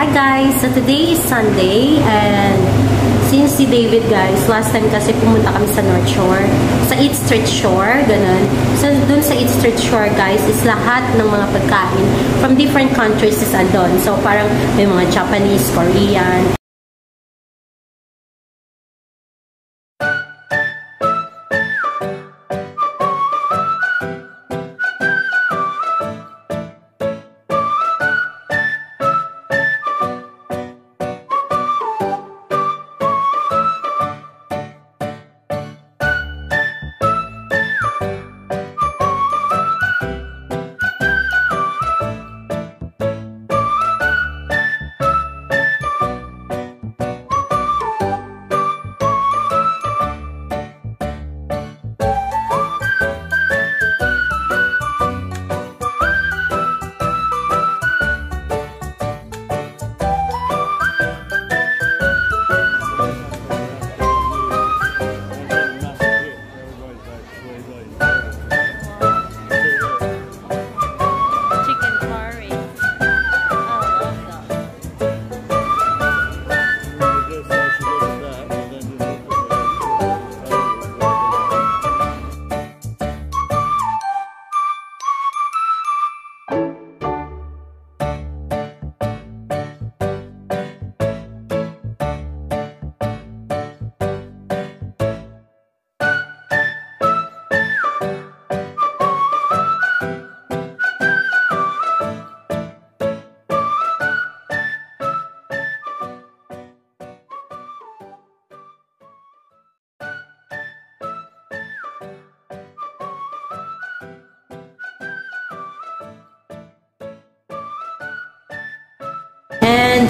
Hi guys! So today is Sunday and since si David guys, last time kasi pumunta kami sa North Shore, sa East Street Shore, ganun. So dun sa East Street Shore guys is lahat ng mga pagkain from different countries is andon. So parang may mga Japanese, Korean,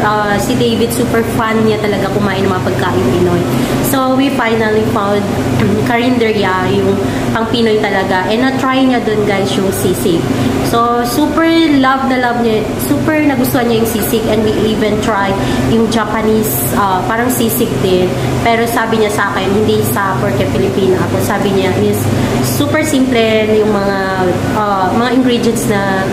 uh, si David, super fan niya talaga kumain ng mga pagkain Pinoy. So, we finally found Carinderia, yung pang Pinoy talaga. And na-try niya dun guys yung sisig. So, super love na love niya. Super nagustuhan niya yung sisig. And we even try yung Japanese, uh, parang sisig din. Pero sabi niya sa akin, hindi sa Porque Filipina ako. Sabi niya is super simple yung mga uh, mga ingredients na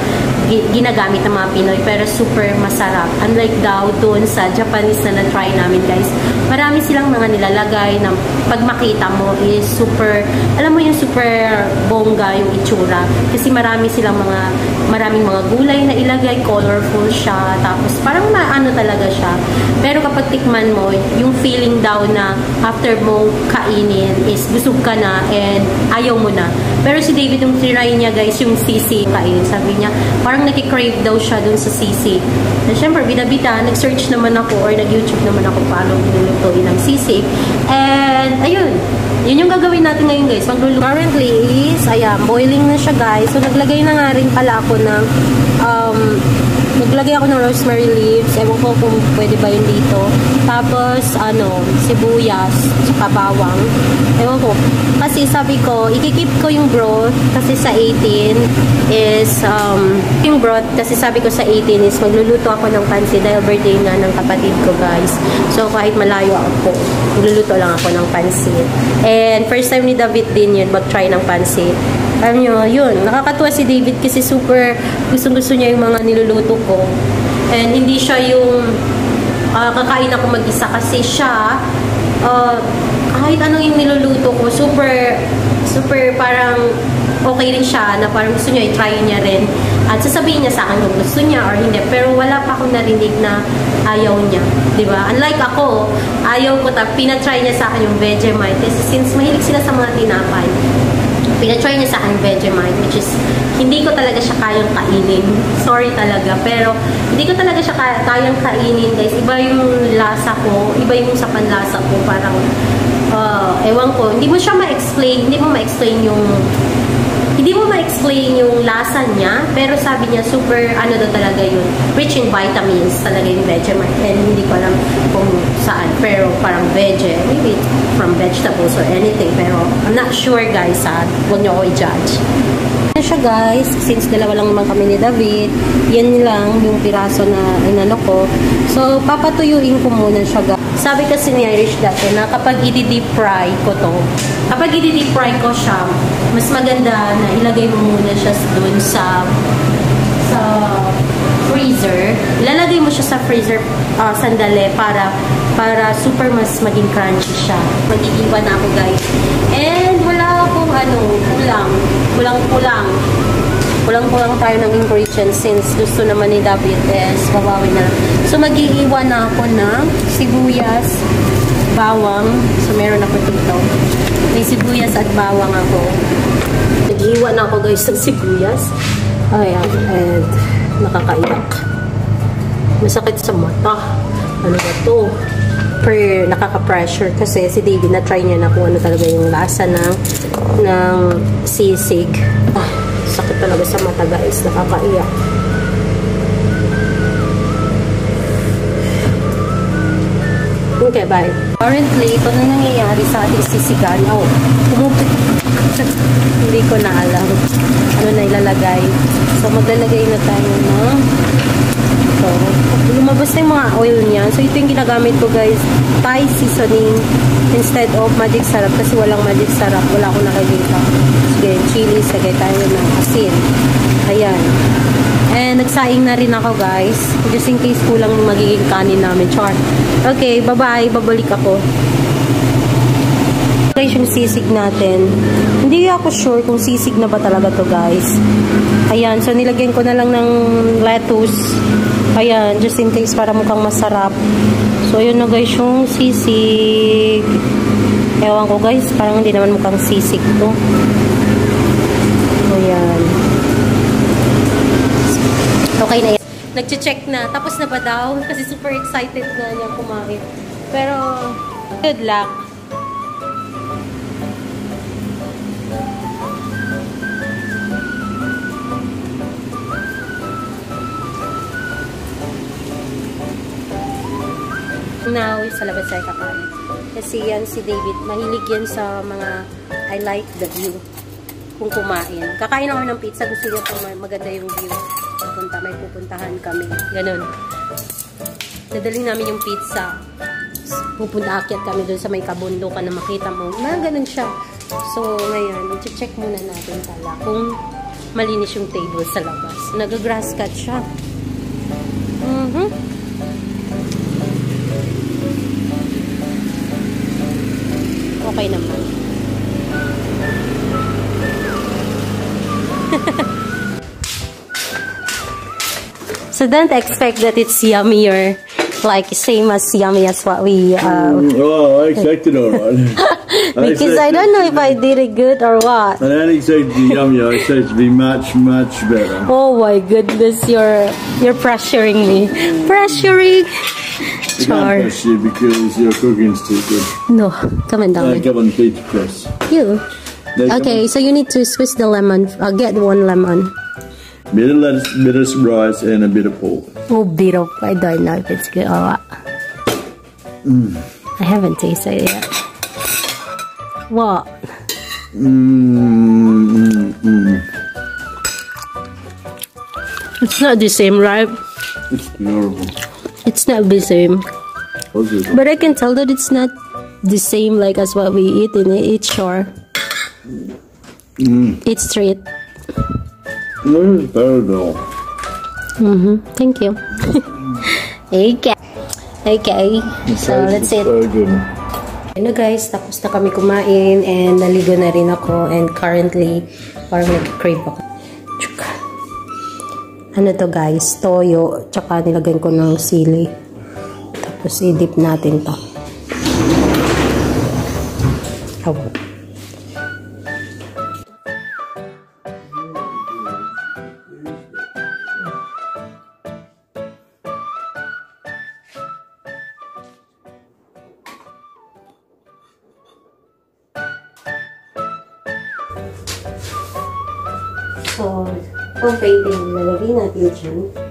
ginagamit ng mga Pinoy pero super masarap. Unlike daw doon sa Japanese na na-try namin guys, marami silang mga nilalagay na pag makita mo is super, alam mo yung super bongga yung itsura. Kasi marami silang mga, maraming mga gulay na ilagay, colorful siya, tapos parang maano talaga siya. Pero kapag tikman mo, yung feeling daw na after mo kainin is busog ka na and ayaw mo na. Pero si David, yung try niya guys, yung sisi kain, sabi niya, parang nakikrave daw siya dun sa sisi. Na syempre, bida-bida, nag-search naman ako or nag-YouTube naman ako paano nilulutuin ng sisi. And, ayun, yun yung gagawin natin ngayon guys. Magluluto. Currently is, ayan, boiling na siya guys. So, naglagay na nga rin pala ako ng, um, naglagay ako ng rosemary leaves. Ewan ko kung pwede ba yun dito. Tapos, ano, sibuyas, tsaka bawang. Ewan ko. Kasi sabi ko, ikikip ko yung broth kasi sa 18 is, um, yung broth kasi sabi ko sa 18 is magluluto ako ng pansit dahil birthday nga ng kapatid ko guys. So, kahit malayo ako, magluluto lang ako ng pansit. And first time ni David din yun, mag-try ng pansit. Alam nyo, yun, nakakatuwa si David kasi super gustong-gusto niya yung mga niluluto ko. And hindi siya yung ah, kakain ako mag-isa kasi siya, ah, kahit anong yung niluluto ko, super, super parang okay rin siya na parang gusto niya i-try niya rin. At sasabihin niya sa akin kung gusto niya or hindi. Pero wala pa akong narinig na ayaw niya. ba Unlike ako, ayaw ko, ta pinatry niya sa akin yung Vegemite. Since mahilig sila sa mga tinapay, pinatry niya sa akin Vegemite, which is, hindi ko talaga siya kayang kainin. Sorry talaga. Pero, hindi ko talaga siya kaya, kayang kainin, guys. Iba yung lasa ko, iba yung sa panlasa ko. Parang, uh, ewan ko, hindi mo siya ma-explain, hindi mo ma-explain yung ma-explain yung lasa niya, pero sabi niya super, ano daw talaga yun, rich in vitamins talaga yung Vegemite. And hindi ko alam kung saan, pero parang vege, maybe from vegetables or anything, pero I'm not sure guys ha, huwag niyo ako i-judge. Yan siya guys, since dalawa lang naman kami ni David, yan lang yung piraso na inano ko. So, papatuyuin ko muna siya guys. Sabi kasi ni Irish dati na kapag i-deep fry ko to, kapag i-deep fry ko siya, mas maganda na ilagay mo muna siya doon sa sa freezer. Ilalagay mo siya sa freezer uh, sandali para para super mas maging crunchy siya. Mag-iiwan na ako guys. And wala akong ano, kulang. Kulang-kulang. Kulang-kulang tayo ng ingredients since gusto naman ni David is babawi na. So mag-iiwan na ako ng sibuyas, bawang. So meron ako dito. May sibuyas at bawang ako. Nag-iwan na ako guys ng sibuyas. Ayan. And nakakaiyak. Masakit sa mata. Ano ba to? Per nakaka-pressure kasi si David na try niya na kung ano talaga yung lasa ng ng sisig. Ah, sakit talaga sa mata guys. Nakakaiyak. Okay, bye. Currently, ito na nangyayari sa ating sisigan. Oh, pumupit. Hindi ko na alam ano na ilalagay. So, maglalagay na tayo ng ito. Lumabas na yung mga oil niya. So, ito yung ginagamit ko guys. Thai seasoning instead of magic sarap. Kasi walang magic sarap. Wala akong nakikita. Sige, chili. Sagay tayo ng asin. Ayan. And nagsaing na rin ako guys. Just in case kulang magiging kanin namin. Char. Okay, bye-bye. Babalik ako. Guys, yung sisig natin. Hindi ako sure kung sisig na ba talaga to guys. Ayan. So, nilagyan ko na lang ng lettuce. Ayan. Just in case para mukhang masarap. So, yun na guys yung sisig. Ewan ko guys. Parang hindi naman mukhang sisig to. Ayan. Okay na yan. Nag-check na. Tapos na ba daw? Kasi super excited na niya kumain. Pero, good luck. Now, sa labas ay kakain. Kasi yan si David, mahilig yan sa mga I like the view kung kumain. Kakain ako ng pizza, gusto niya kung maganda yung view. Pupuntahan kami. Ganun. Nadaling namin yung pizza. Pupunta, akyat kami doon sa may kabundukan na makita mo. Na, ganun siya. So, ngayon, i-check muna natin pala kung malinis yung table sa labas. Nag-grass cut siya. Mm-hmm. Okay naman. So don't expect that it's yummier, like same as yummy as what we. Uh, Oh, I expected all right. because I don't know if I did it good or what. I don't expect it to be yummy. I expect it to be much, much better. Oh my goodness, you're you're pressuring me. Pressuring. I can't Char. press you because your cooking's too good. No, come Uh, down. come on, pizza press. You. No, Okay, so you need to squeeze the lemon. I'll get one lemon. Bit of lettuce, bit of rice, and a bit of pork. Oh, bit of. I don't know if it's good or what. I haven't tasted it yet. What? Mmm, mm, mm. It's not the same, right? It's beautiful. It's not the same. But I can tell that it's not the same like as what we eat in each shore. Mm. It's street. Better though. Mm-hmm. Thank you. okay. Okay. So, let's It's eat. So good. Ano guys, tapos na kami kumain and naligo na rin ako and currently parang nag-crave ako. Tsuka. Ano to guys, toyo, tsaka nilagyan ko ng sili. Tapos i-dip natin to. Oh. So, itong painting, lalagay natin dyan.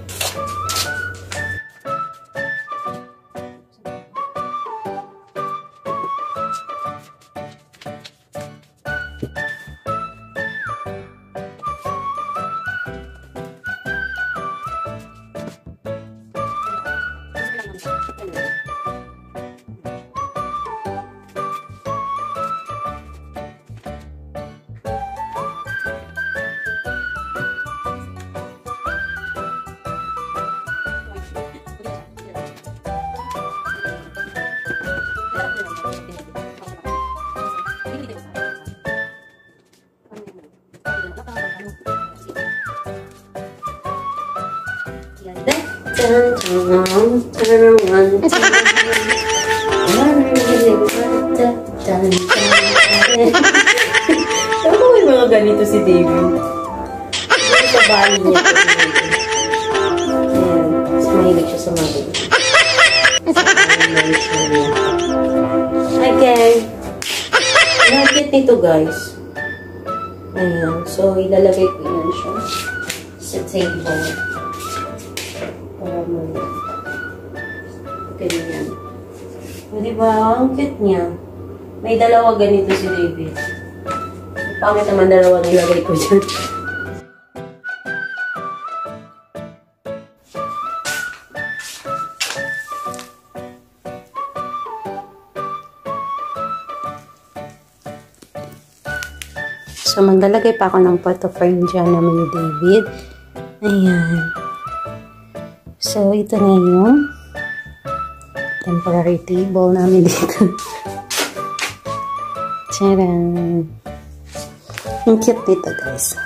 Ano ba yung mga ganito si David? Ano sa bahay niya? Ayan. Mas siya sa mga. Okay. Cute nito guys. Ayan. So, ilalagay ko yan siya sa table. Ganyan. O, diba? Ang cute niya. May dalawa ganito si David. Pangit naman dalawa nilagay ko dyan. So, maglalagay pa ako ng photo frame dyan namin ni David. Ayan. So, ito na yung temporary table namin dito. Tcharan! Ang cute nito, guys.